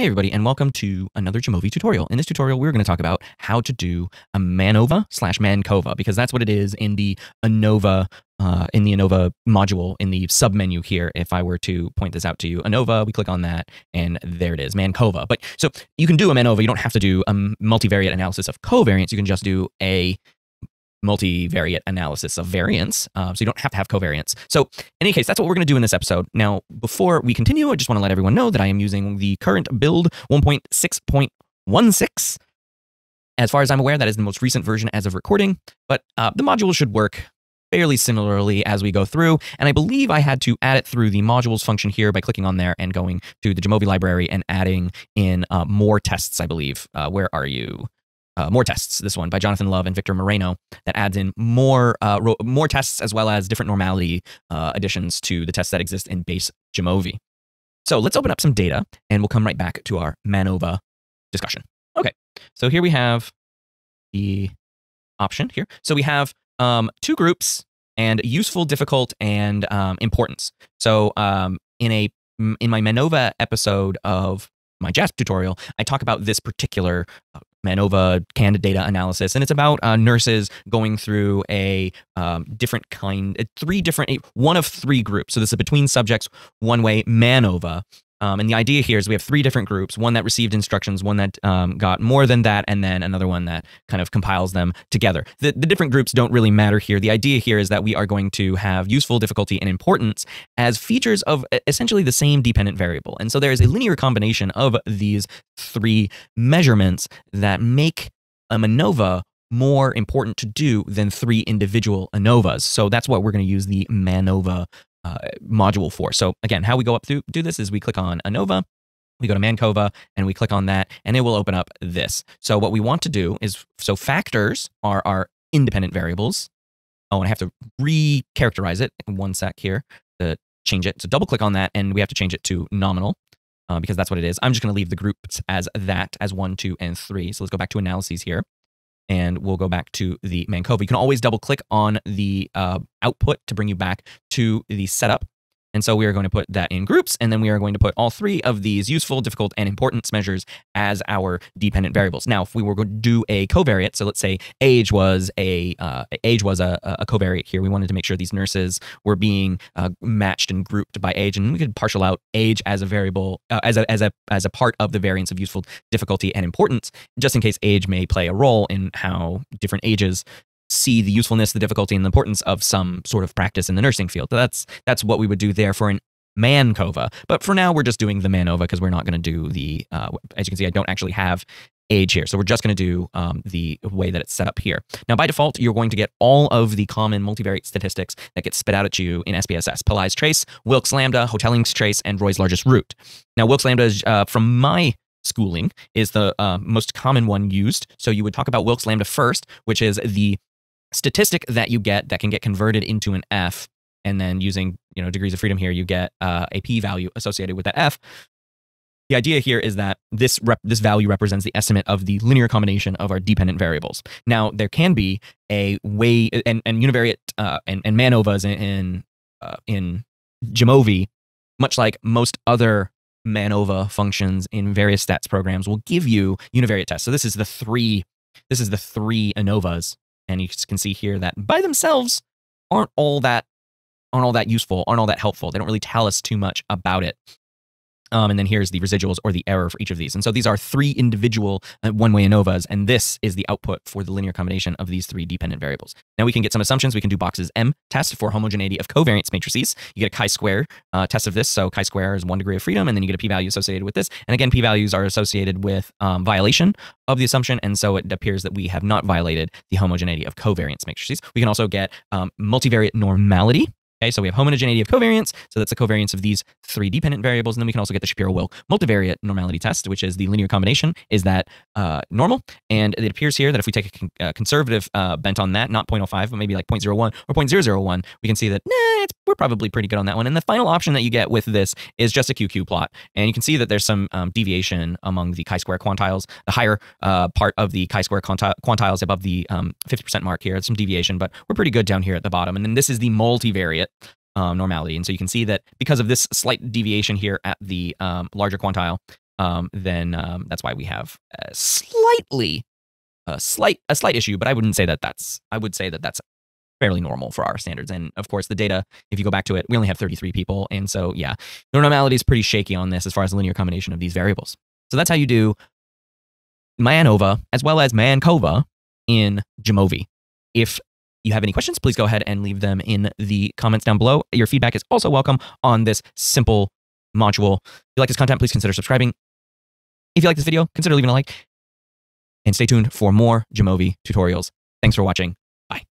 Hey everybody, and welcome to another Jamovi tutorial. In this tutorial, we're going to talk about how to do a MANOVA slash MANCOVA, because that's what it is in the ANOVA, uh, in the ANOVA module in the submenu here. If I were to point this out to you, ANOVA, we click on that, and there it is, MANCOVA. But so you can do a MANOVA. You don't have to do a multivariate analysis of covariance. You can just do a multivariate analysis of variance. Uh, so you don't have to have covariance. So in any case, that's what we're going to do in this episode. Now, before we continue, I just want to let everyone know that I am using the current build 1.6.16. As far as I'm aware, that is the most recent version as of recording, but uh, the module should work fairly similarly as we go through. And I believe I had to add it through the modules function here by clicking on there and going to the Jamovi library and adding in uh, more tests, I believe. Uh, where are you? Uh, more tests. This one by Jonathan Love and Victor Moreno that adds in more uh, more tests as well as different normality uh, additions to the tests that exist in base Jamovi. So let's open up some data and we'll come right back to our MANOVA discussion. Okay, so here we have the option here. So we have um, two groups and useful, difficult, and um, importance. So um, in a in my MANOVA episode of my JASP tutorial, I talk about this particular uh, MANOVA candidate data analysis, and it's about uh, nurses going through a um, different kind, uh, three different, one of three groups. So this is between subjects, one way MANOVA, um, and the idea here is we have three different groups one that received instructions, one that um, got more than that, and then another one that kind of compiles them together. The, the different groups don't really matter here. The idea here is that we are going to have useful, difficulty, and importance as features of essentially the same dependent variable. And so there is a linear combination of these three measurements that make a MANOVA more important to do than three individual ANOVAs. So that's what we're going to use the MANOVA uh, module for. So again, how we go up through do this is we click on ANOVA, we go to Mancova and we click on that and it will open up this. So what we want to do is, so factors are our independent variables. Oh, and I have to re-characterize it in one sec here to change it. So double click on that and we have to change it to nominal uh, because that's what it is. I'm just going to leave the groups as that, as one, two, and three. So let's go back to analyses here and we'll go back to the Mancova. You can always double click on the uh, output to bring you back to the setup and so we are going to put that in groups, and then we are going to put all three of these useful, difficult, and importance measures as our dependent variables. Now, if we were going to do a covariate, so let's say age was a uh, age was a, a, covariate here. We wanted to make sure these nurses were being uh, matched and grouped by age, and we could partial out age as a variable uh, as a as a as a part of the variance of useful, difficulty, and importance, just in case age may play a role in how different ages see the usefulness, the difficulty, and the importance of some sort of practice in the nursing field. So That's that's what we would do there for an Mancova. But for now, we're just doing the Manova because we're not going to do the, uh, as you can see, I don't actually have age here. So we're just going to do um, the way that it's set up here. Now, by default, you're going to get all of the common multivariate statistics that get spit out at you in SPSS. Pillai's trace, Wilks lambda, Hotelling's trace, and Roy's largest root. Now, Wilks lambda is, uh, from my schooling, is the uh, most common one used. So you would talk about Wilks lambda first, which is the statistic that you get that can get converted into an F, and then using you know degrees of freedom here, you get uh, a p-value associated with that F. The idea here is that this this value represents the estimate of the linear combination of our dependent variables. Now there can be a way and, and univariate uh, and, and manovas in in, uh, in Jamovi, much like most other manova functions in various stats programs, will give you univariate tests. So this is the three this is the three ANOVAs and you can see here that by themselves aren't all that aren't all that useful, aren't all that helpful. They don't really tell us too much about it. Um, and then here's the residuals or the error for each of these. And so these are three individual uh, one-way ANOVAs, and this is the output for the linear combination of these three dependent variables. Now we can get some assumptions. We can do Box's M test for homogeneity of covariance matrices. You get a chi-square uh, test of this. So chi-square is one degree of freedom, and then you get a p-value associated with this. And again, p-values are associated with um, violation of the assumption, and so it appears that we have not violated the homogeneity of covariance matrices. We can also get um, multivariate normality. Okay, so we have homogeneity of covariance. So that's the covariance of these three dependent variables. And then we can also get the Shapiro-Wilk multivariate normality test, which is the linear combination. Is that uh, normal? And it appears here that if we take a con uh, conservative uh, bent on that, not 0.05, but maybe like 0.01 or 0.001, we can see that nah, we're probably pretty good on that one. And the final option that you get with this is just a QQ plot. And you can see that there's some um, deviation among the chi-square quantiles. The higher uh, part of the chi-square quantiles above the 50% um, mark here. It's some deviation, but we're pretty good down here at the bottom. And then this is the multivariate um, normality. And so you can see that because of this slight deviation here at the um, larger quantile, um, then um, that's why we have a slightly a slight a slight issue. But I wouldn't say that that's I would say that that's fairly normal for our standards. And of course, the data, if you go back to it, we only have 33 people, and so yeah, the normality is pretty shaky on this as far as the linear combination of these variables. So that's how you do Manova as well as Mancova in Jamovi. If you have any questions, please go ahead and leave them in the comments down below. Your feedback is also welcome on this simple module. If you like this content, please consider subscribing. If you like this video, consider leaving a like. And stay tuned for more Jamovi tutorials. Thanks for watching.